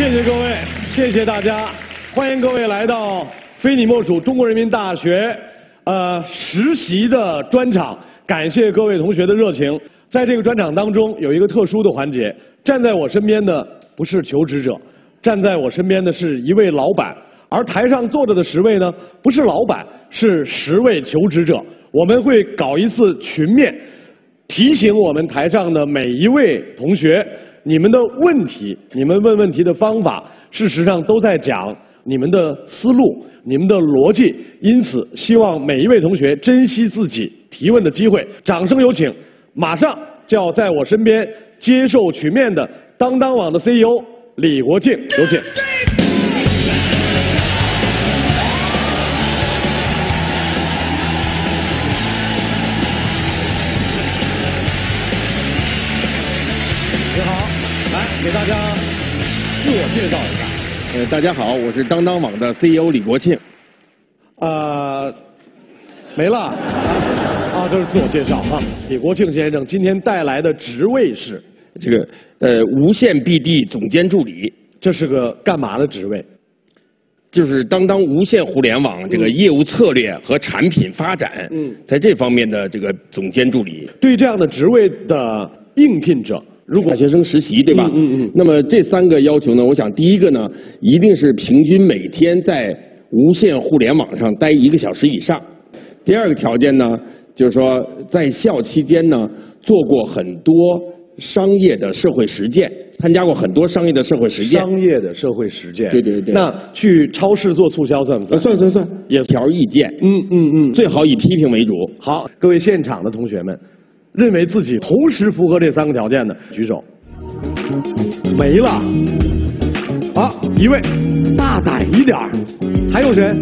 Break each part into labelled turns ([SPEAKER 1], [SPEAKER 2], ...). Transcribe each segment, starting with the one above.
[SPEAKER 1] 谢谢各位，谢谢大家，欢迎各位来到非你莫属中国人民大学呃实习的专场。感谢各位同学的热情。在这个专场当中，有一个特殊的环节，站在我身边的不是求职者，站在我身边的是一位老板，而台上坐着的十位呢，不是老板，是十位求职者。我们会搞一次群面，提醒我们台上的每一位同学。你们的问题，你们问问题的方法，事实上都在讲你们的思路、你们的逻辑。因此，希望每一位同学珍惜自己提问的机会。掌声有请！马上就要在我身边接受曲面的当当网的 CEO 李国庆，有请。
[SPEAKER 2] 呃，大家好，我是当当网的 CEO 李国庆。
[SPEAKER 1] 啊，没了。啊，这是自我介绍啊。李国庆先生今天带来的职位是
[SPEAKER 2] 这个呃无线 BD 总监助理。
[SPEAKER 1] 这是个干嘛的职位？
[SPEAKER 2] 就是当当无线互联网这个业务策略和产品发展，嗯，在这方面的这个总监助理。
[SPEAKER 1] 对这样的职位的应聘者。
[SPEAKER 2] 如果大学生实习，对吧？嗯嗯。那么这三个要求呢？我想第一个呢，一定是平均每天在无线互联网上待一个小时以上。第二个条件呢，就是说在校期间呢，做过很多商业的社会实践，参加过很多商业的社会实践。
[SPEAKER 1] 商业的社会实践。
[SPEAKER 2] 对对对。
[SPEAKER 1] 那去超市做促销算不算？
[SPEAKER 2] 算算算。也条意见。
[SPEAKER 1] 嗯嗯嗯。
[SPEAKER 2] 最好以批评为主。
[SPEAKER 1] 好，各位现场的同学们。认为自己同时符合这三个条件的举手，没了。好，一位，大胆一点还有谁？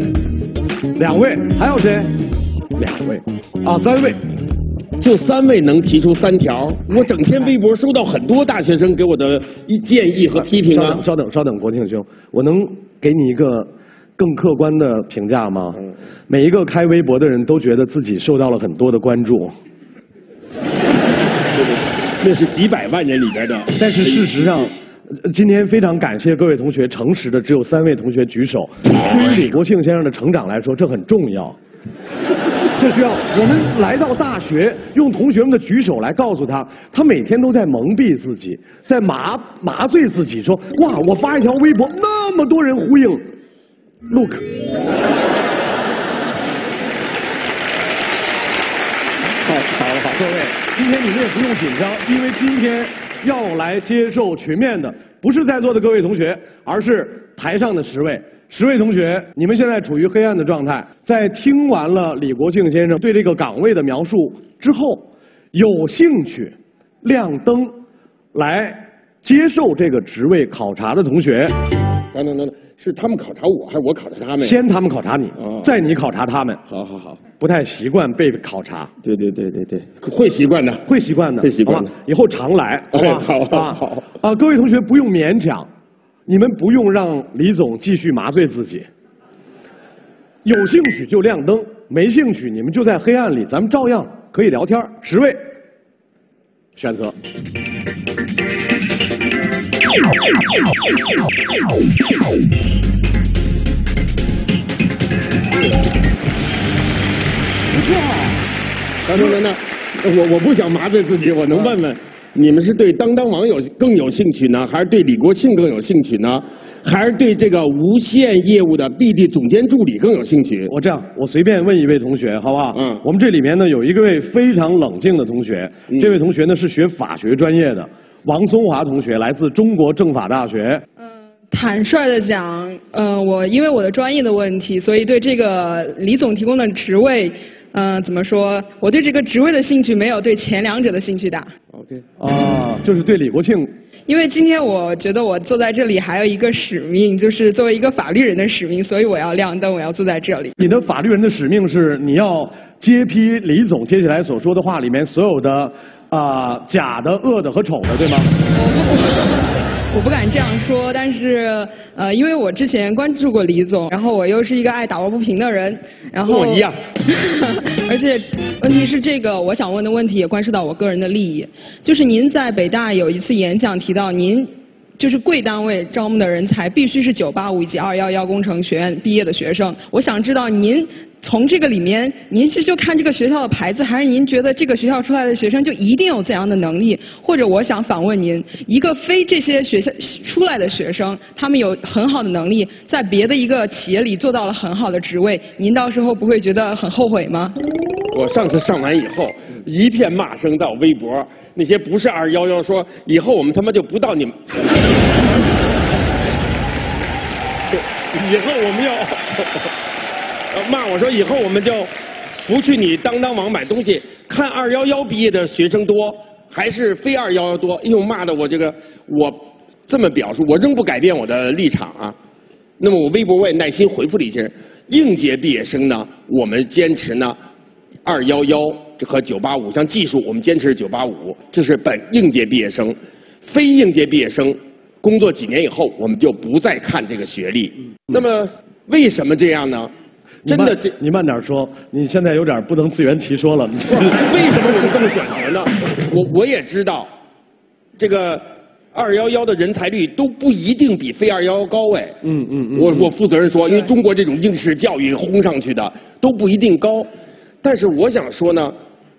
[SPEAKER 1] 两位，还有谁？两位，啊，三位，
[SPEAKER 2] 就三位能提出三条。我整天微博收到很多大学生给我的一建议和批评
[SPEAKER 1] 啊。稍等，稍等，国庆兄，我能给你一个更客观的评价吗？每一个开微博的人都觉得自己受到了很多的关注。
[SPEAKER 2] 那是几百万人里边的，
[SPEAKER 1] 但是事实上，今天非常感谢各位同学诚实的，只有三位同学举手。对于李国庆先生的成长来说，这很重要。这需要我们来到大学，用同学们的举手来告诉他，他每天都在蒙蔽自己，在麻麻醉自己，说哇，我发一条微博，那么多人呼应，look。好，好了，好，各位，今天你们也不用紧张，因为今天要来接受群面的，不是在座的各位同学，而是台上的十位，十位同学，你们现在处于黑暗的状态，在听完了李国庆先生对这个岗位的描述之后，有兴趣亮灯来接受这个职位考察的同学，
[SPEAKER 2] 等等等等。是他们考察我，还是我考察他们？
[SPEAKER 1] 先他们考察你，再你考察他们。
[SPEAKER 2] 好好好，
[SPEAKER 1] 不太习惯被考察。
[SPEAKER 2] 对对对对对，会习惯的，
[SPEAKER 1] 会习惯的，
[SPEAKER 2] 会习惯的。
[SPEAKER 1] 以后常来，好吧？
[SPEAKER 2] 好啊好。
[SPEAKER 1] 啊，各位同学不用勉强，你们不用让李总继续麻醉自己。有兴趣就亮灯，没兴趣你们就在黑暗里，咱们照样可以聊天。十位，选择。
[SPEAKER 2] 我我不想麻醉自己，我能问问，你们是对当当网友更有兴趣呢，还是对李国庆更有兴趣呢，还是对这个无线业务的 BD 总监助理更有兴趣？
[SPEAKER 1] 我这样，我随便问一位同学，好不好？嗯。我们这里面呢有一个位非常冷静的同学，这位同学呢是学法学专业的。王松华同学来自中国政法大学。
[SPEAKER 3] 嗯，坦率的讲，嗯，我因为我的专业的问题，所以对这个李总提供的职位，嗯，怎么说？我对这个职位的兴趣没有对前两者的兴趣大。
[SPEAKER 1] OK。啊，就是对李国庆。
[SPEAKER 3] 因为今天我觉得我坐在这里还有一个使命，就是作为一个法律人的使命，所以我要亮灯，我要坐在这里。
[SPEAKER 1] 你的法律人的使命是你要揭批李总接下来所说的话里面所有的。啊，假的、恶的和丑的，对吗？
[SPEAKER 3] 我不敢这样说，但是呃，因为我之前关注过李总，然后我又是一个爱打抱不平的人，然后
[SPEAKER 2] 跟我一样。
[SPEAKER 3] 而且问题是这个，我想问的问题也关涉到我个人的利益，就是您在北大有一次演讲提到您。就是贵单位招募的人才必须是985以及211工程学院毕业的学生。我想知道您。从这个里面，您是就看这个学校的牌子，还是您觉得这个学校出来的学生就一定有怎样的能力？或者我想反问您，一个非这些学校出来的学生，他们有很好的能力，在别的一个企业里做到了很好的职位，您到时候不会觉得很后悔吗？
[SPEAKER 2] 我上次上完以后，一片骂声到微博，那些不是二幺幺说，以后我们他妈就不到你们，以后我们要。骂我说以后我们就不去你当当网买东西，看二幺幺毕业的学生多还是非二幺幺多？哎呦骂的我这个我这么表述，我仍不改变我的立场啊。那么我微博我也耐心回复了一些人，应届毕业生呢，我们坚持呢二幺幺和九八五，像技术我们坚持九八五，这是本应届毕业生，非应届毕业生工作几年以后，我们就不再看这个学历。那么为什么这样呢？真的，这
[SPEAKER 1] 你慢点说，你现在有点不能自圆其说了。
[SPEAKER 2] 为什么我们这么选择呢？我我也知道，这个二幺幺的人才率都不一定比非二幺幺高哎。嗯嗯嗯。我我负责任说，因为中国这种应试教育轰上去的都不一定高，但是我想说呢。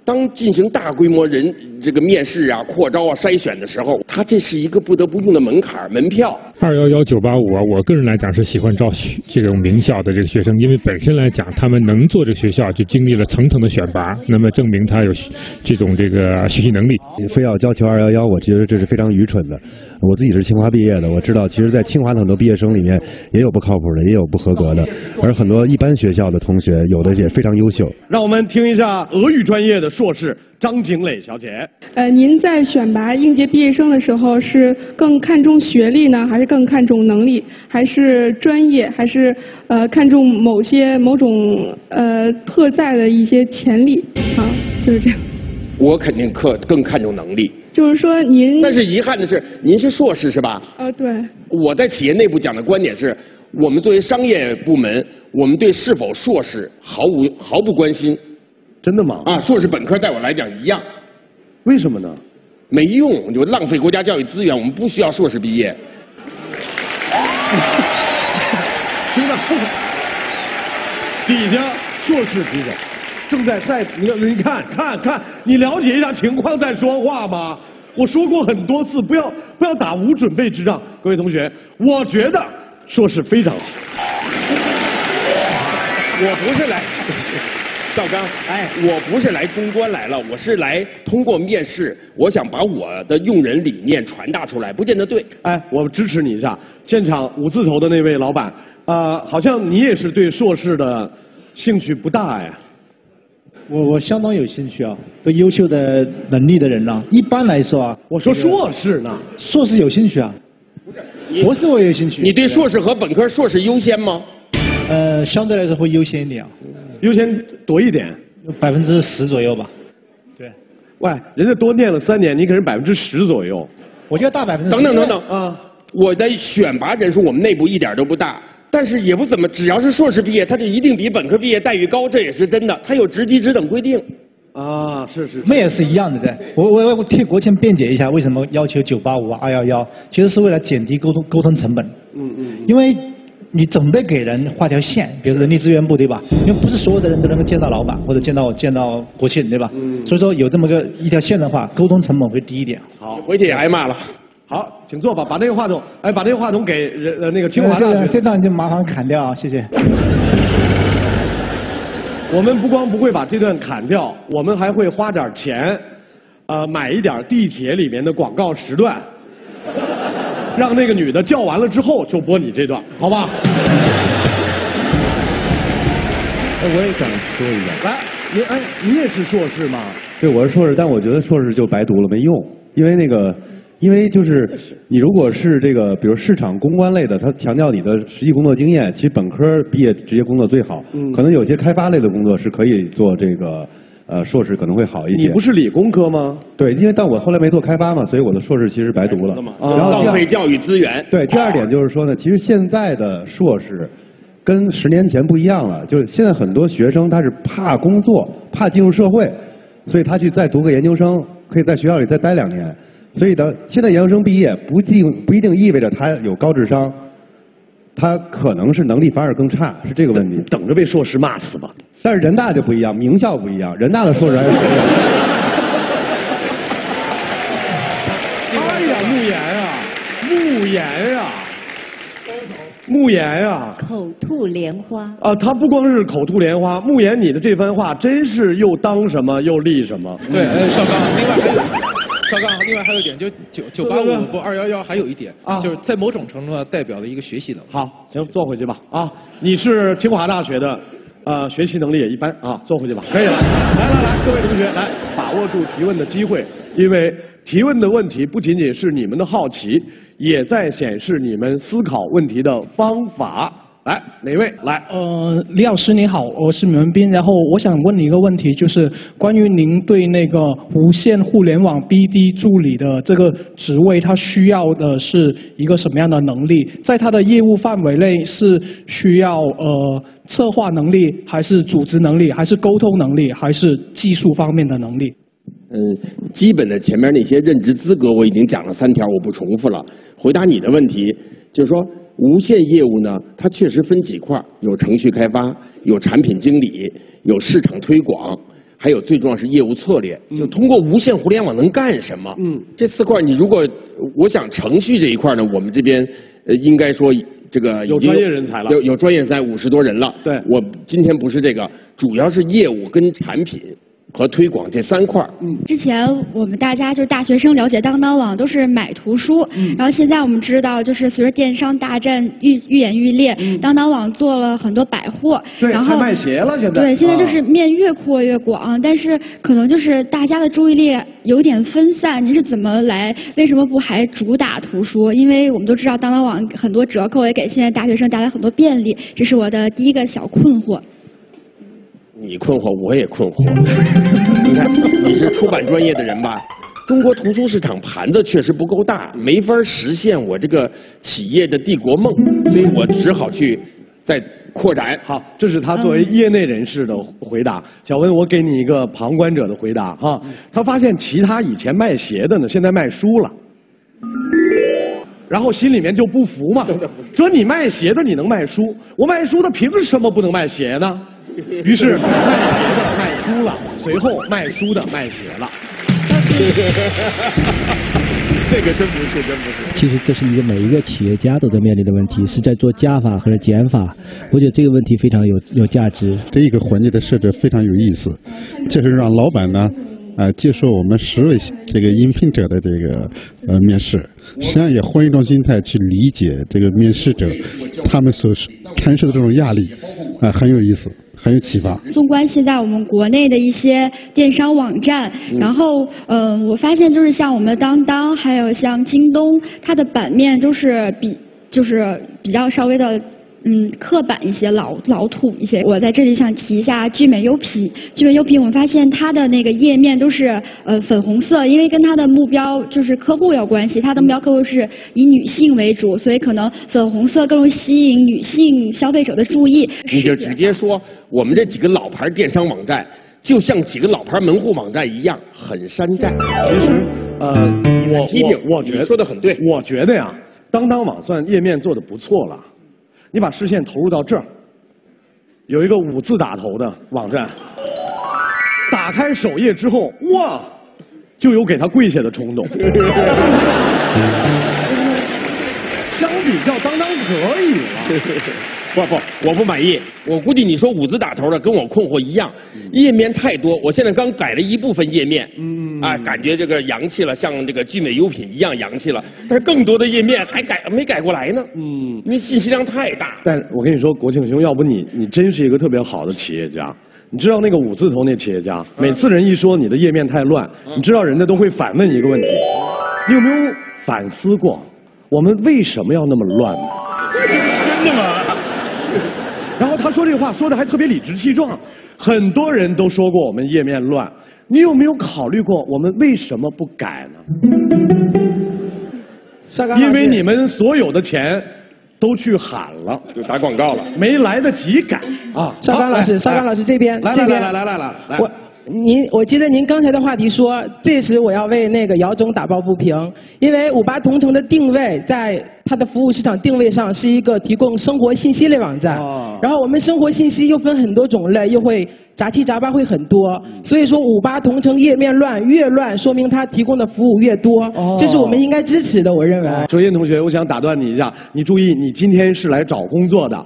[SPEAKER 2] 当进行大规模人这个面试啊、扩招啊、筛选的时候，他这是一个不得不用的门槛门票。
[SPEAKER 4] 二幺幺九八五啊，我个人来讲是喜欢招这种名校的这个学生，因为本身来讲，他们能做这个学校，就经历了层层的选拔，那么证明他有这种这个学习能力。
[SPEAKER 5] 非要要求二幺幺，我觉得这是非常愚蠢的。我自己是清华毕业的，我知道，其实，在清华的很多毕业生里面，也有不靠谱的，也有不合格的，而很多一般学校的同学，有的也非常优秀。
[SPEAKER 1] 让我们听一下俄语专业的硕士张景磊小姐。
[SPEAKER 6] 呃，您在选拔应届毕业生的时候，是更看重学历呢，还是更看重能力，还是专业，还是呃看重某些某种呃特在的一些潜力？啊，就是这样。
[SPEAKER 2] 我肯定更更看重能力。
[SPEAKER 6] 就是说您，
[SPEAKER 2] 但是遗憾的是，您是硕士是吧？
[SPEAKER 6] 呃，对。
[SPEAKER 2] 我在企业内部讲的观点是，我们作为商业部门，我们对是否硕士毫无毫不关心。
[SPEAKER 1] 真的吗？
[SPEAKER 2] 啊，硕士本科在我来讲一样。
[SPEAKER 1] 为什么呢？
[SPEAKER 2] 没用，就浪费国家教育资源。我们不需要硕士毕业。
[SPEAKER 1] 听到？底下硕士举手。正在在，你你看看看，你了解一下情况再说话吧。我说过很多次，不要不要打无准备之仗。各位同学，我觉得硕士非常好。
[SPEAKER 2] 我不是来，赵刚，哎，我不是来公关来了，我是来通过面试，我想把我的用人理念传达出来，不见得对。
[SPEAKER 1] 哎，我支持你一下。现场五字头的那位老板，啊，好像你也是对硕士的兴趣不大呀。
[SPEAKER 7] 我我相当有兴趣啊，对优秀的能力的人呢，一般来说啊，
[SPEAKER 1] 我说硕士呢，
[SPEAKER 7] 硕士有兴趣啊，博士我有兴趣。
[SPEAKER 2] 你对硕士和本科硕士优先吗？
[SPEAKER 7] 呃，相对来说会优先一点啊，
[SPEAKER 1] 优先多一点，
[SPEAKER 7] 百分之十左右吧。对，
[SPEAKER 1] 喂，人家多念了三年，你可是百分之十左右，
[SPEAKER 7] 我觉得大百分之。
[SPEAKER 2] 等等等等啊，我的选拔人数我们内部一点都不大。但是也不怎么，只要是硕士毕业，他就一定比本科毕业待遇高，这也是真的。他有职级职等规定。
[SPEAKER 1] 啊，是是。
[SPEAKER 7] 我们也是一样的，对。我我我替国庆辩解一下，为什么要求九八五二幺幺？其实是为了减低沟通沟通成本。嗯嗯。因为你总得给人画条线，比如人力资源部，对吧？因为不是所有的人都能够见到老板或者见到见到国庆，对吧？嗯。所以说有这么个一条线的话，沟通成本会低一点。
[SPEAKER 2] 好，回去也挨骂了。
[SPEAKER 1] 好，请坐吧。把那个话筒，哎，把那个话筒给人呃那个清华大学。
[SPEAKER 7] 这段就麻烦砍掉啊，谢谢。
[SPEAKER 1] 我们不光不会把这段砍掉，我们还会花点钱，呃，买一点地铁里面的广告时段，让那个女的叫完了之后就播你这段，好吧？
[SPEAKER 5] 哎，我也想说一下。
[SPEAKER 1] 来，你哎，你也是硕士吗？
[SPEAKER 5] 对，我是硕士，但我觉得硕士就白读了，没用，因为那个。因为就是你如果是这个，比如市场公关类的，他强调你的实际工作经验，其实本科毕业直接工作最好。嗯。可能有些开发类的工作是可以做这个，呃，硕士可能会好一些。
[SPEAKER 1] 你不是理工科吗？
[SPEAKER 5] 对，因为但我后来没做开发嘛，所以我的硕士其实白读了。
[SPEAKER 2] 然后浪费教育资源。
[SPEAKER 5] 对，第二点就是说呢，其实现在的硕士跟十年前不一样了，就是现在很多学生他是怕工作，怕进入社会，所以他去再读个研究生，可以在学校里再待两年。所以呢，现在研究生毕业不定不一定意味着他有高智商，他可能是能力反而更差，是这个问题。
[SPEAKER 1] 等着被硕士骂死吧。
[SPEAKER 5] 但是人大就不一样，名校不一样，人大的硕士还是。
[SPEAKER 1] 哎呀，慕言啊，慕言啊，慕言啊，
[SPEAKER 8] 口吐莲花。
[SPEAKER 1] 啊，他不光是口吐莲花，慕言，你的这番话真是又当什么又立什么。
[SPEAKER 9] 对，哎，邵刚，另外还有，邵刚，另外还有一点，就九九八五或二幺幺还有一点，啊，就是在某种程度上代表了一个学习能力。
[SPEAKER 1] 好，行，坐回去吧。啊，你是清华大学的。呃，学习能力也一般啊，坐回去吧，可以了。来来来，各位同学，来把握住提问的机会，因为提问的问题不仅仅是你们的好奇，也在显示你们思考问题的方法。来，哪位来？
[SPEAKER 10] 呃，李老师你好，我是李文斌。然后我想问你一个问题，就是关于您对那个无线互联网 BD 助理的这个职位，他需要的是一个什么样的能力？在他的业务范围内是需要呃策划能力，还是组织能力，还是沟通能力，还是技术方面的能力？
[SPEAKER 2] 嗯，基本的前面那些任职资格我已经讲了三条，我不重复了。回答你的问题，就是说。无线业务呢，它确实分几块有程序开发，有产品经理，有市场推广，还有最重要是业务策略。就通过无线互联网能干什么？嗯，这四块你如果我想程序这一块呢，我们这边呃应该说这个
[SPEAKER 1] 有专业人才了，
[SPEAKER 2] 有有专业在五十多人了。
[SPEAKER 1] 对，
[SPEAKER 2] 我今天不是这个，主要是业务跟产品。和推广这三块儿
[SPEAKER 8] 嗯，之前我们大家就是大学生了解当当网都是买图书，嗯，然后现在我们知道就是随着电商大战愈愈演愈烈，嗯，当当网做了很多百货，
[SPEAKER 1] 对，
[SPEAKER 8] 然后
[SPEAKER 1] 卖鞋了现在，
[SPEAKER 8] 对，现在就是面越扩越广，但是可能就是大家的注意力有点分散，您是怎么来？为什么不还主打图书？因为我们都知道当当网很多折扣也给现在大学生带来很多便利，这是我的第一个小困惑。
[SPEAKER 2] 你困惑，我也困惑。你看，你是出版专业的人吧？中国图书市场盘子确实不够大，没法实现我这个企业的帝国梦，所以我只好去再扩展。
[SPEAKER 1] 好，这是他作为业内人士的回答。小文，我给你一个旁观者的回答哈。他发现其他以前卖鞋的呢，现在卖书了，然后心里面就不服嘛，说你卖鞋的你能卖书，我卖书的凭什么不能卖鞋呢？于是卖鞋的卖书了，随后卖书的卖鞋了。这个真不是，真不是。
[SPEAKER 11] 其实这是一个每一个企业家都在面临的问题，是在做加法还是减法？我觉得这个问题非常有有价值。
[SPEAKER 12] 这一个环节的设置非常有意思，就是让老板呢，呃，接受我们十位这个应聘者的这个呃面试，实际上也换一种心态去理解这个面试者他们所承受的这种压力。啊，很有意思，很有启发。
[SPEAKER 8] 纵观现在我们国内的一些电商网站，然后嗯，我发现就是像我们当当，还有像京东，它的版面都是比就是比较稍微的。嗯，刻板一些，老老土一些。我在这里想提一下聚美优品。聚美优品，我们发现它的那个页面都是呃粉红色，因为跟它的目标就是客户有关系。它的目标客户是以女性为主，所以可能粉红色更容易吸引女性消费者的注意。
[SPEAKER 2] 你就直接说，我们这几个老牌电商网站，就像几个老牌门户网站一样，很山寨。
[SPEAKER 1] 其实，呃，我
[SPEAKER 2] 批评，
[SPEAKER 1] 我觉得
[SPEAKER 2] 说的很对。
[SPEAKER 1] 我觉得呀，当当网算页面做的不错了。你把视线投入到这儿，有一个五字打头的网站，打开首页之后，哇，就有给他跪下的冲动。相比较，当当可以了。
[SPEAKER 2] 不不，我不满意。我估计你说五字打头的跟我困惑一样，页面太多。我现在刚改了一部分页面，嗯，啊，感觉这个洋气了，像这个聚美优品一样洋气了。但是更多的页面还改没改过来呢，嗯，因为信息量太大。
[SPEAKER 1] 但我跟你说，国庆兄，要不你你真是一个特别好的企业家。你知道那个五字头那企业家，每次人一说你的页面太乱，你知道人家都会反问一个问题：你有没有反思过，我们为什么要那么乱呢？
[SPEAKER 2] 真的吗？
[SPEAKER 1] 然后他说这话说的还特别理直气壮，很多人都说过我们页面乱，你有没有考虑过我们为什么不改呢？因为你们所有的钱都去喊了，
[SPEAKER 2] 就打广告了，
[SPEAKER 1] 没来得及改啊。
[SPEAKER 10] 沙刚老师，沙刚老师这边，
[SPEAKER 1] 来来来来来来来，
[SPEAKER 10] 我
[SPEAKER 13] 您，我记得您刚才的话题说，这时我要为那个姚总打抱不平，因为五八同城的定位在它的服务市场定位上是一个提供生活信息类网站，哦然后我们生活信息又分很多种类，又会杂七杂八会很多，所以说五八同城页面乱越乱，说明它提供的服务越多，这是我们应该支持的，我认为。
[SPEAKER 1] 卓音同学，我想打断你一下，你注意，你今天是来找工作的，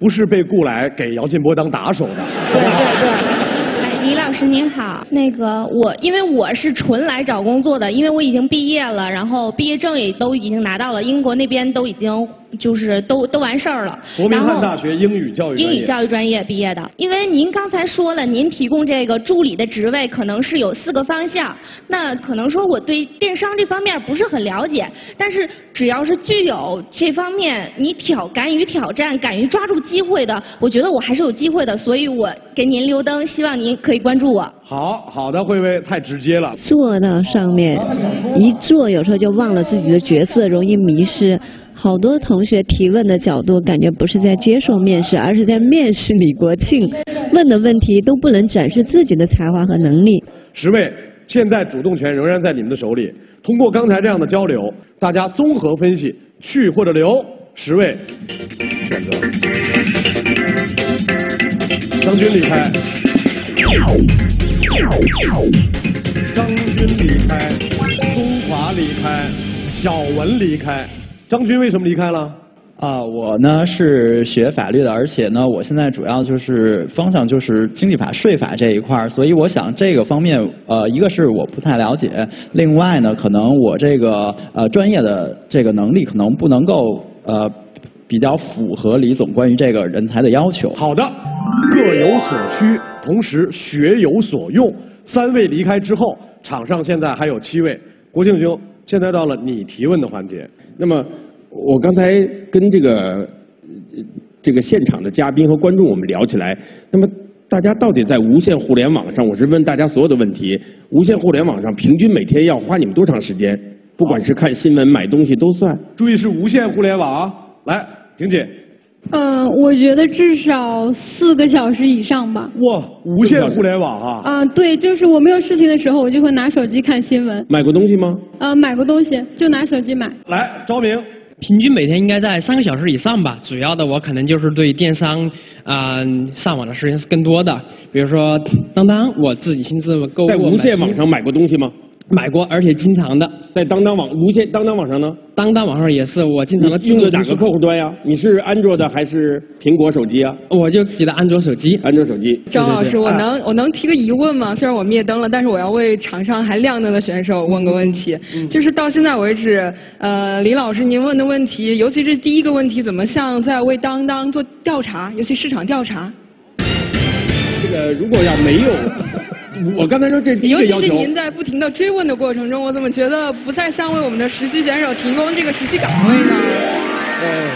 [SPEAKER 1] 不是被雇来给姚劲波当打手的。
[SPEAKER 13] 对对对。
[SPEAKER 14] 您好，那个我因为我是纯来找工作的，因为我已经毕业了，然后毕业证也都已经拿到了，英国那边都已经。就是都都完事儿了。
[SPEAKER 1] 伯明翰大学英语教育
[SPEAKER 14] 英语教育专业毕业的。因为您刚才说了，您提供这个助理的职位可能是有四个方向。那可能说我对电商这方面不是很了解，但是只要是具有这方面你挑敢于挑战、敢于抓住机会的，我觉得我还是有机会的。所以我给您留灯，希望您可以关注我。
[SPEAKER 1] 好好的，慧慧太直接了。
[SPEAKER 15] 坐到上面一坐，有时候就忘了自己的角色，容易迷失。好多同学提问的角度，感觉不是在接受面试，而是在面试李国庆。问的问题都不能展示自己的才华和能力。
[SPEAKER 1] 十位，现在主动权仍然在你们的手里。通过刚才这样的交流，大家综合分析，去或者留。十位，选择。张军离开。张军离开。中华离开。小文离开。张军为什么离开了？
[SPEAKER 16] 啊，我呢是学法律的，而且呢，我现在主要就是方向就是经济法、税法这一块儿，所以我想这个方面，呃，一个是我不太了解，另外呢，可能我这个呃专业的这个能力可能不能够呃比较符合李总关于这个人才的要求。
[SPEAKER 1] 好的，各有所需，同时学有所用。三位离开之后，场上现在还有七位。国庆兄，现在到了你提问的环节，
[SPEAKER 2] 那么。我刚才跟这个这个现场的嘉宾和观众我们聊起来，那么大家到底在无线互联网上，我是问大家所有的问题，无线互联网上平均每天要花你们多长时间？不管是看新闻、买东西都算。
[SPEAKER 1] 注意是无线互联网，来，婷姐。
[SPEAKER 17] 嗯，我觉得至少四个小时以上吧。
[SPEAKER 1] 哇，无线互联网啊！
[SPEAKER 17] 啊，对，就是我没有事情的时候，我就会拿手机看新闻。
[SPEAKER 2] 买过东西吗？
[SPEAKER 17] 呃，买过东西，就拿手机买。
[SPEAKER 1] 来，昭明。
[SPEAKER 18] 平均每天应该在三个小时以上吧。主要的我可能就是对电商啊上网的时间是更多的。比如说当当，我自己亲自购物。
[SPEAKER 2] 在无线网上买过东西吗？
[SPEAKER 18] 买过，而且经常的。
[SPEAKER 2] 在当当网无线当当网上呢？
[SPEAKER 18] 当当网上也是我经常的。
[SPEAKER 2] 用的哪个客户端呀？你是安卓的还是苹果手机啊？
[SPEAKER 18] 我就自己的安卓手机。
[SPEAKER 2] 安卓手机。
[SPEAKER 3] 张老师，我能我能提个疑问吗？虽然我灭灯了，但是我要为场上还亮灯的选手问个问题。就是到现在为止，呃，李老师您问的问题，尤其是第一个问题，怎么像在为当当做调查，尤其市场调查？
[SPEAKER 2] 这个如果要没有。我刚才说这第一个要求。
[SPEAKER 3] 尤其是您在不停的追问的过程中，我怎么觉得不再像为我们的实习选手提供这个实习岗位呢？
[SPEAKER 2] 呃，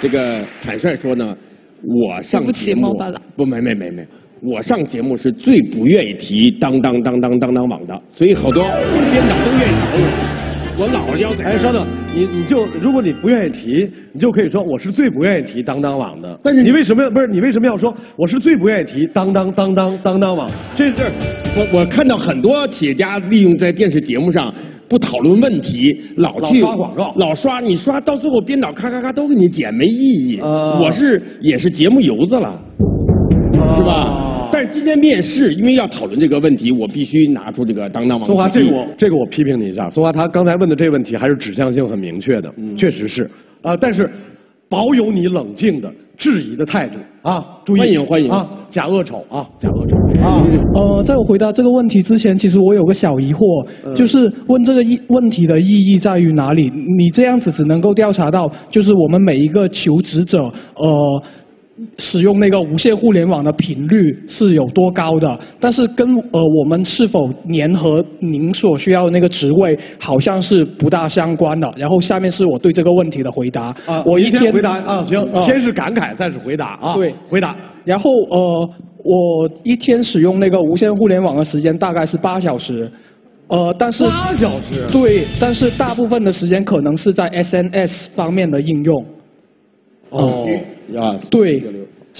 [SPEAKER 2] 这个坦率说呢，我上节目不没没没没，我上节目是最不愿意提当当当当当当网的，所以好多编导都愿意找我。我老要
[SPEAKER 1] 哎，稍等，你你就如果你不愿意提，你就可以说我是最不愿意提当当网的。
[SPEAKER 2] 但是
[SPEAKER 1] 你为什么要不是你为什么要说我是最不愿意提当当当当当当网？这是
[SPEAKER 2] 我我看到很多企业家利用在电视节目上不讨论问题，老去
[SPEAKER 1] 刷广告，
[SPEAKER 2] 老刷你刷到最后编导咔咔咔都给你剪，没意义。我是也是节目油子了，是吧？但是今天面试，因为要讨论这个问题，我必须拿出这个当当网。
[SPEAKER 1] 松华，这个我这个我批评你一下，松华他刚才问的这个问题还是指向性很明确的，确实是啊，但是保有你冷静的质疑的态度啊，注意
[SPEAKER 2] 欢迎欢迎
[SPEAKER 1] 啊，假恶丑啊，假恶丑啊。
[SPEAKER 10] 呃，在我回答这个问题之前，其实我有个小疑惑，就是问这个意问题的意义在于哪里？你这样子只能够调查到，就是我们每一个求职者，呃。使用那个无线互联网的频率是有多高的？但是跟呃我们是否粘合您所需要的那个职位，好像是不大相关的。然后下面是我对这个问题的回答。
[SPEAKER 1] 啊，我一天回答啊，行，先是感慨，再是回答啊。
[SPEAKER 10] 对，
[SPEAKER 1] 回答。
[SPEAKER 10] 然后呃，我一天使用那个无线互联网的时间大概是八小时，呃，但是
[SPEAKER 1] 八小时。
[SPEAKER 10] 对，但是大部分的时间可能是在 SNS 方面的应用。
[SPEAKER 2] 哦，啊，
[SPEAKER 10] 对，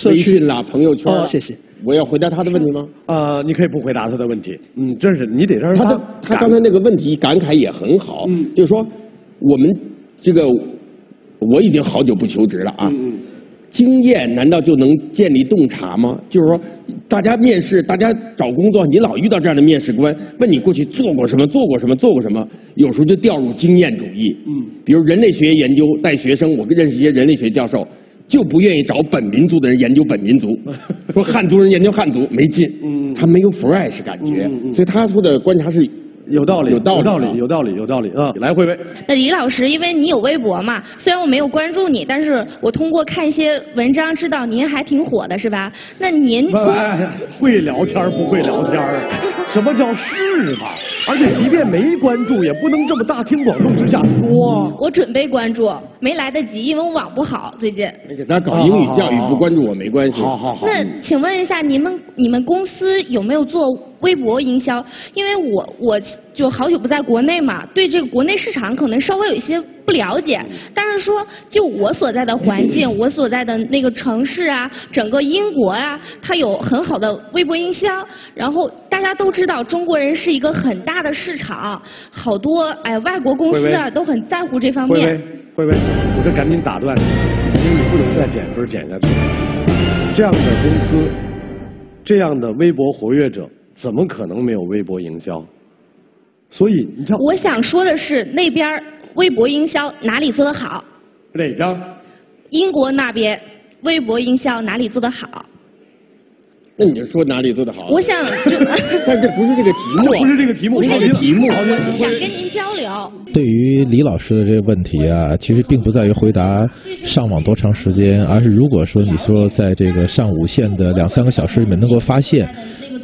[SPEAKER 2] 微信啦，朋友圈
[SPEAKER 10] 哦，谢谢。
[SPEAKER 2] 我要回答他的问题吗？
[SPEAKER 1] 呃，你可以不回答他的问题。嗯，真是你得让
[SPEAKER 2] 他的他刚才那个问题感慨也很好，嗯，就是说我们这个我已经好久不求职了啊。嗯经验难道就能建立洞察吗？就是说，大家面试，大家找工作，你老遇到这样的面试官，问你过去做过什么，做过什么，做过什么，有时候就掉入经验主义。嗯，比如人类学研究带学生，我认识一些人类学教授，就不愿意找本民族的人研究本民族，说汉族人研究汉族没劲，嗯，他没有 fresh 感觉，所以他说的观察是。
[SPEAKER 1] 有道理，
[SPEAKER 2] 有道
[SPEAKER 1] 理，有道理，有道理啊！来，慧慧。
[SPEAKER 14] 那李老师，因为你有微博嘛，虽然我没有关注你，但是我通过看一些文章知道您还挺火的，是吧？那您
[SPEAKER 1] 会聊天不会聊天什么叫是嘛？而且即便没关注，也不能这么大庭广众之下说。
[SPEAKER 14] 我准备关注，没来得及，因为我网不好，最近。
[SPEAKER 2] 你给他搞英语教育，不关注我没关系。
[SPEAKER 1] 好好好。
[SPEAKER 14] 那请问一下，你们你们公司有没有做？微博营销，因为我我就好久不在国内嘛，对这个国内市场可能稍微有一些不了解。但是说，就我所在的环境，我所在的那个城市啊，整个英国啊，它有很好的微博营销。然后大家都知道，中国人是一个很大的市场，好多哎外国公司啊都很在乎这方面。
[SPEAKER 1] 慧慧，我这赶紧打断你，因为你不能再减分减下去。这样的公司，这样的微博活跃者。怎么可能没有微博营销？所以你知道，
[SPEAKER 14] 我想说的是，那边微博营销哪里做得好？
[SPEAKER 1] 哪张？
[SPEAKER 14] 英国那边微博营销哪里做得好？
[SPEAKER 2] 那你就说哪里做得好？
[SPEAKER 14] 我想，
[SPEAKER 2] 但这不是这个题目，
[SPEAKER 1] 不是这个题目，
[SPEAKER 14] 不是
[SPEAKER 2] 这个题目。
[SPEAKER 14] 我想跟您交流。
[SPEAKER 19] 对于李老师的这个问题啊，其实并不在于回答上网多长时间，而是如果说你说在这个上五线的两三个小时里面能够发现。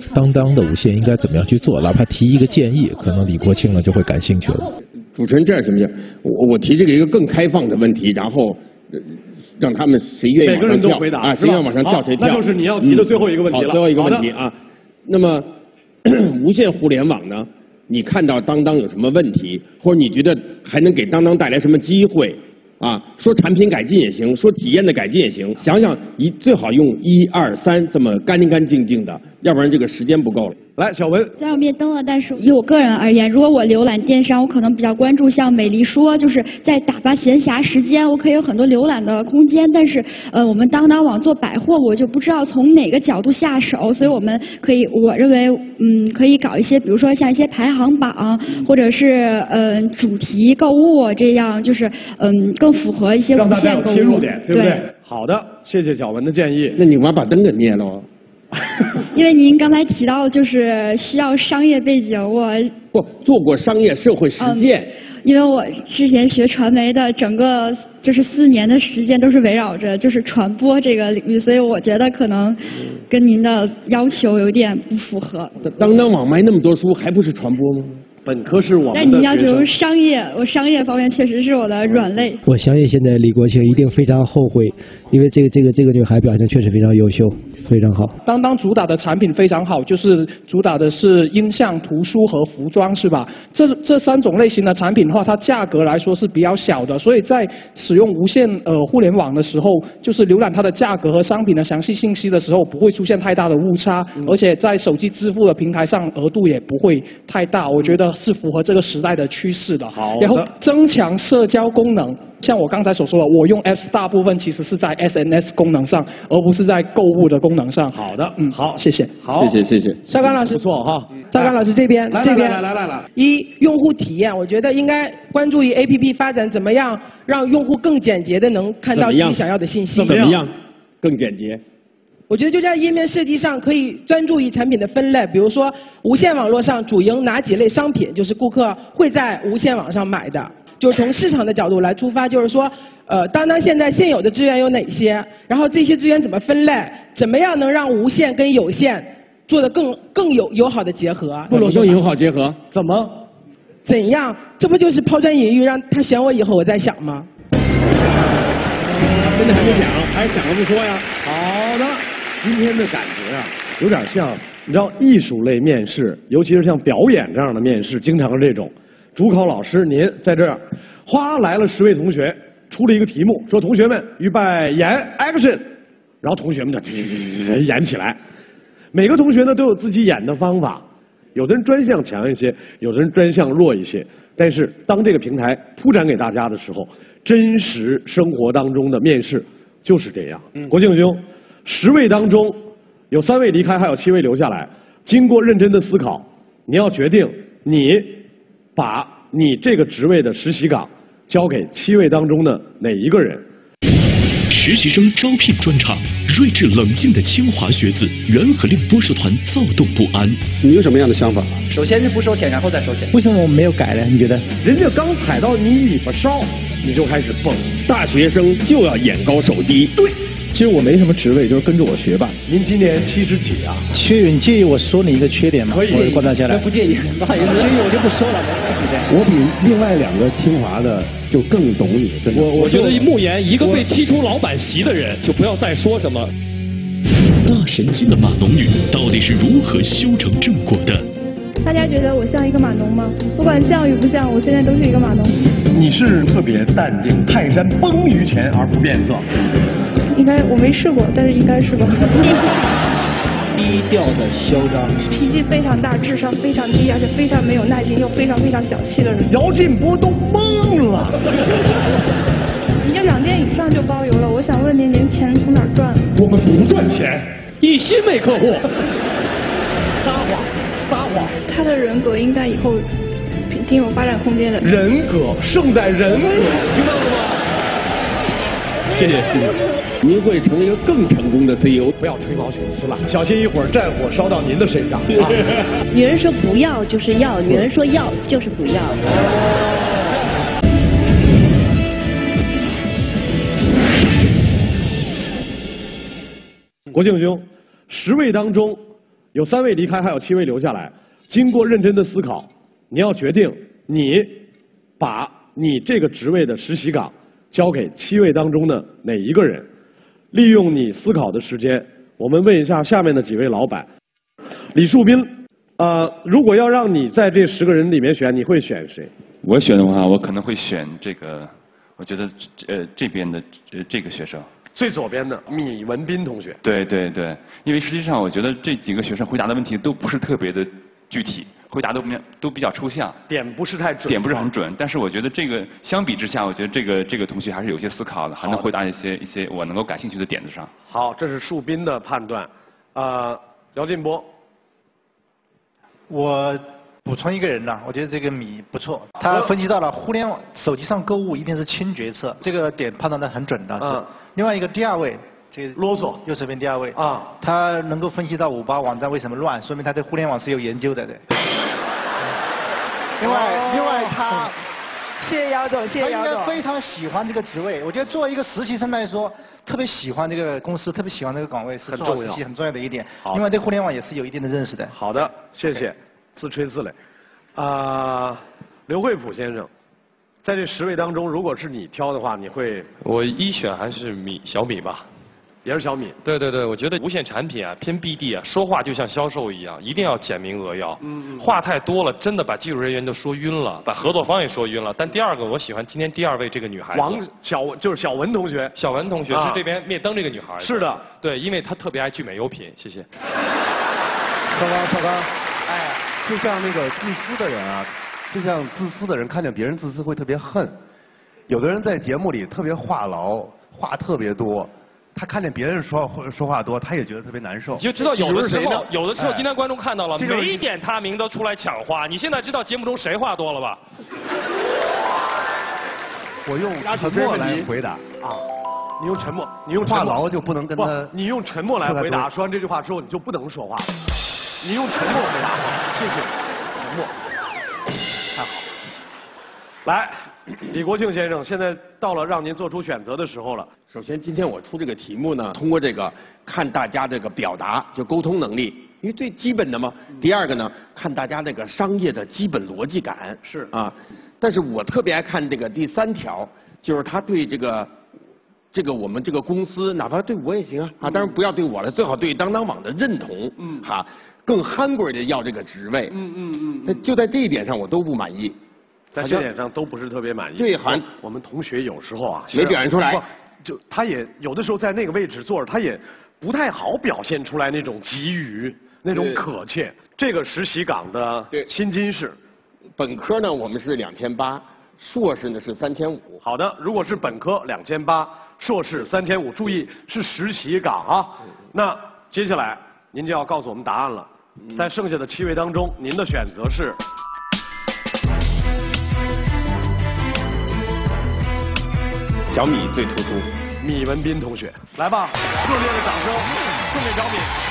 [SPEAKER 19] 当当的无线应该怎么样去做？哪怕提一个建议，可能李国庆呢就会感兴趣了。
[SPEAKER 2] 主持人这样行不行？我我提这个一个更开放的问题，然后让他们谁愿意往上跳啊？谁愿意往上跳谁跳。
[SPEAKER 1] 那就是你要提的最后一个问题了。
[SPEAKER 2] 最后一个问题啊。那么 无线互联网呢？你看到当当有什么问题，或者你觉得还能给当当带来什么机会？啊，说产品改进也行，说体验的改进也行。想想一最好用一二三这么干干净净的，要不然这个时间不够了。
[SPEAKER 1] 来，小文。
[SPEAKER 8] 虽然我灭灯了，但是以我个人而言，如果我浏览电商，我可能比较关注像美丽说，就是在打发闲暇时间，我可以有很多浏览的空间。但是，呃，我们当当网做百货，我就不知道从哪个角度下手。所以我们可以，我认为，嗯，可以搞一些，比如说像一些排行榜，或者是嗯主题购物这样，就是嗯更符合一些无线购物。
[SPEAKER 1] 切入点，对不对？好的，谢谢小文的建议。
[SPEAKER 2] 那你把把灯给灭了。
[SPEAKER 8] 因为您刚才提到就是需要商业背景，我
[SPEAKER 2] 不做过商业社会实践。
[SPEAKER 8] 因为我之前学传媒的，整个就是四年的时间都是围绕着就是传播这个领域，所以我觉得可能跟您的要求有点不符合。
[SPEAKER 2] 当当网卖那么多书，还不是传播吗？
[SPEAKER 1] 本科是我。
[SPEAKER 8] 但你要求商业，我商业方面确实是我的软肋。
[SPEAKER 11] 我相信现在李国庆一定非常后悔，因为这个这个这个女孩表现确实非常优秀。非常好。
[SPEAKER 10] 当当主打的产品非常好，就是主打的是音像、图书和服装，是吧？这这三种类型的产品的话，它价格来说是比较小的，所以在使用无线呃互联网的时候，就是浏览它的价格和商品的详细信息的时候，不会出现太大的误差，而且在手机支付的平台上额度也不会太大，我觉得是符合这个时代的趋势的。
[SPEAKER 1] 好
[SPEAKER 10] 然后增强社交功能。像我刚才所说的，我用 Apps 大部分其实是在 SNS 功能上，而不是在购物的功能上。
[SPEAKER 1] 好的，嗯，好，
[SPEAKER 10] 谢谢。
[SPEAKER 1] 好，
[SPEAKER 2] 谢谢谢谢。
[SPEAKER 10] 邵刚老师
[SPEAKER 1] 不错哈。
[SPEAKER 10] 邵刚老师这边这边
[SPEAKER 1] 来来来来。
[SPEAKER 10] 一用户体验，我觉得应该关注于 APP 发展怎么样，让用户更简洁的能看到自己想要的信息。
[SPEAKER 2] 怎么样？更简洁。
[SPEAKER 10] 我觉得就在页面设计上可以专注于产品的分类，比如说无线网络上主营哪几类商品，就是顾客会在无线网上买的。就是从市场的角度来出发，就是说，呃，当当现在现有的资源有哪些？然后这些资源怎么分类？怎么样能让无线跟有线做的更更有友好的结合？
[SPEAKER 2] 不能说友好结合？
[SPEAKER 1] 怎么？
[SPEAKER 10] 怎样？这不就是抛砖引玉，让他选我以后我再想吗？
[SPEAKER 1] 真的还没想，还想了不说呀。今天的感觉啊，有点像你知道艺术类面试，尤其是像表演这样的面试，经常是这种。主考老师，您在这儿，哗来了十位同学，出了一个题目，说同学们预备演，action，然后同学们就演起来，每个同学呢都有自己演的方法，有的人专项强一些，有的人专项弱一些。但是当这个平台铺展给大家的时候，真实生活当中的面试就是这样。国庆兄，十位当中有三位离开，还有七位留下来。经过认真的思考，你要决定你把你这个职位的实习岗交给七位当中的哪一个人。
[SPEAKER 20] 实习生招聘专场，睿智冷静的清华学子缘何令播社团躁动不安。
[SPEAKER 21] 你有什么样的想法？
[SPEAKER 22] 首先是不收钱，然后再收钱。
[SPEAKER 7] 为什么我们没有改呢？你觉得？
[SPEAKER 1] 人家刚踩到你尾巴梢，你就开始蹦。
[SPEAKER 2] 大学生就要眼高手低。
[SPEAKER 1] 对。
[SPEAKER 21] 其实我没什么职位，就是跟着我学吧。
[SPEAKER 1] 您今年七十几啊？
[SPEAKER 7] 缺允介意我说你一个缺点吗？
[SPEAKER 1] 可以，
[SPEAKER 7] 我挂下来。
[SPEAKER 22] 不介意，不好意思，
[SPEAKER 7] 介意我就不说了。
[SPEAKER 5] 我比另外两个清华的就更懂你，真的。
[SPEAKER 1] 我我觉得慕言一个被踢出老板席的人，就不要再说什么。
[SPEAKER 20] 大神经的码农女到底是如何修成正果的？
[SPEAKER 23] 大家觉得我像一个码农吗？不管像与不像，我现在都是一个码农。
[SPEAKER 1] 你是特别淡定，泰山崩于前而不变色。
[SPEAKER 23] 应该我没试过，但是应该是吧。
[SPEAKER 7] 低调的嚣张，
[SPEAKER 23] 脾气非常大，智商非常低，而且非常没有耐心，又非常非常小气的人。
[SPEAKER 1] 姚劲波都懵了。
[SPEAKER 23] 已经两件以上就包邮了，我想问您，您钱从哪赚？
[SPEAKER 1] 我们不赚钱，以心为客户。撒谎，撒谎。
[SPEAKER 23] 他的人格应该以后挺有发展空间的。
[SPEAKER 1] 人格胜在人格，听到了吗？谢谢，谢谢。
[SPEAKER 2] 您会成为一个更成功的 CEO。
[SPEAKER 1] 不要吹毛求疵了，小心一会儿战火烧到您的身上。
[SPEAKER 15] 女人说不要就是要，女人说要就是不要。
[SPEAKER 1] 国庆兄，十位当中有三位离开，还有七位留下来。经过认真的思考，你要决定你把你这个职位的实习岗。交给七位当中的哪一个人？利用你思考的时间，我们问一下下面的几位老板。李树斌，呃，如果要让你在这十个人里面选，你会选谁？
[SPEAKER 24] 我选的话，我可能会选这个，我觉得呃这边的呃这个学生。
[SPEAKER 1] 最左边的米文斌同学。
[SPEAKER 24] 对对对，因为实际上我觉得这几个学生回答的问题都不是特别的具体。回答都比都比较抽象，
[SPEAKER 1] 点不是太准，
[SPEAKER 24] 点不是很准。但是我觉得这个相比之下，我觉得这个这个同学还是有些思考的，还能回答一些一些我能够感兴趣的点子上。
[SPEAKER 1] 好，这是树斌的判断。呃，姚劲波，
[SPEAKER 7] 我补充一个人呢，我觉得这个米不错，他分析到了互联网手机上购物一定是轻决策，这个点判断的很准的是。另外一个第二位。这个
[SPEAKER 1] 啰嗦，
[SPEAKER 7] 右手边第二位啊，他能够分析到五八网站为什么乱，说明他对互联网是有研究的，对。另外，另外他，
[SPEAKER 13] 谢谢姚总，谢谢姚总。
[SPEAKER 7] 他应该非常喜欢这个职位，我觉得作为一个实习生来说，特别喜欢这个公司，特别喜欢这个岗位，是做实习很重要的一点。另外对互联网也是有一定的认识的。
[SPEAKER 1] 好的，谢谢，自吹自擂。啊，刘惠普先生，在这十位当中，如果是你挑的话，你会？
[SPEAKER 25] 我一选还是米小米吧。
[SPEAKER 1] 也是小米。
[SPEAKER 25] 对对对，我觉得无线产品啊，偏 BD 啊，说话就像销售一样，一定要简明扼要。嗯嗯。话太多了，真的把技术人员都说晕了，把合作方也说晕了。但第二个，我喜欢今天第二位这个女孩子。
[SPEAKER 1] 王小就是小文同学。
[SPEAKER 25] 小文同学是这边灭灯这个女孩。
[SPEAKER 1] 是的。
[SPEAKER 25] 对，因为她特别爱聚美优品。谢谢。
[SPEAKER 5] 超刚，超刚，哎，就像那个自私的人啊，就像自私的人看见别人自私会特别恨。有的人在节目里特别话痨，话特别多。他看见别人说说话多，他也觉得特别难受。
[SPEAKER 25] 你就知道有的时候，有的时候今天观众看到了，没点他名都出来抢话。你现在知道节目中谁话多了吧？
[SPEAKER 5] 我用沉默来回答
[SPEAKER 1] 啊！你用沉默，你用
[SPEAKER 5] 话痨就不能跟他。
[SPEAKER 1] 你用沉默来回答。说完这句话之后，你就不能说话。你用沉默回答，谢谢。沉默，太好。来。李国庆先生，现在到了让您做出选择的时候了。
[SPEAKER 2] 首先，今天我出这个题目呢，通过这个看大家这个表达，就沟通能力，因为最基本的嘛。第二个呢，看大家那个商业的基本逻辑感。
[SPEAKER 1] 是
[SPEAKER 2] 啊，但是我特别爱看这个第三条，就是他对这个这个我们这个公司，哪怕对我也行啊，啊，当然不要对我了，最好对当当网的认同。嗯。哈，更 hungry 的要这个职位。嗯嗯嗯。那就在这一点上，我都不满意。
[SPEAKER 1] 在这点上都不是特别满意。
[SPEAKER 2] 对，好像
[SPEAKER 1] 我们同学有时候啊，
[SPEAKER 2] 没表现出来。
[SPEAKER 1] 就他也有的时候在那个位置坐着，他也不太好表现出来那种给予、那种可切。这个实习岗的薪金是，
[SPEAKER 2] 本科呢我们是两千八，硕士呢是三千五。
[SPEAKER 1] 好的，如果是本科两千八，硕士三千五，注意是实习岗啊。那接下来您就要告诉我们答案了，在剩下的七位当中，您的选择是。
[SPEAKER 2] 小米最突出。
[SPEAKER 1] 米文斌同学，来吧，热烈的掌声送给小米。